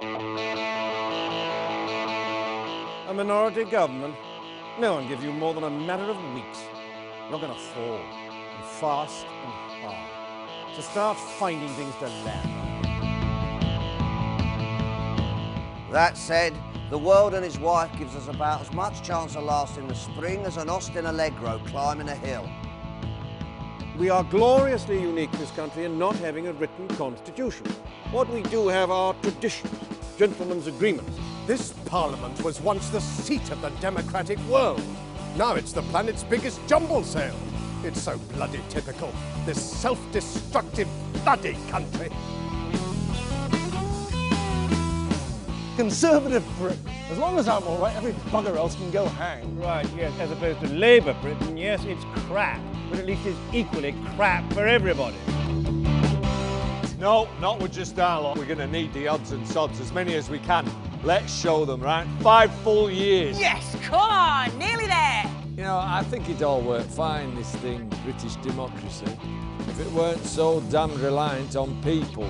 A minority government? No one gives you more than a matter of weeks. You're going to fall, and fast and hard. So start finding things to laugh at. That said, the world and his wife gives us about as much chance of lasting the spring as an Austin Allegro climbing a hill. We are gloriously unique, this country, in not having a written constitution. What we do have are traditions, gentlemen's agreement. This parliament was once the seat of the democratic world. Now it's the planet's biggest jumble sale. It's so bloody typical, this self-destructive bloody country. Conservative Britain. As long as I'm all right, every bugger else can go hang. Right, yes, as opposed to Labour Britain, yes, it's crap. But at least it's equally crap for everybody. No, not with just dialogue. We're going to need the odds and sods, as many as we can. Let's show them, right? Five full years. Yes, come on, nearly there. You know, I think it all worked fine, this thing, British democracy, if it weren't so damn reliant on people.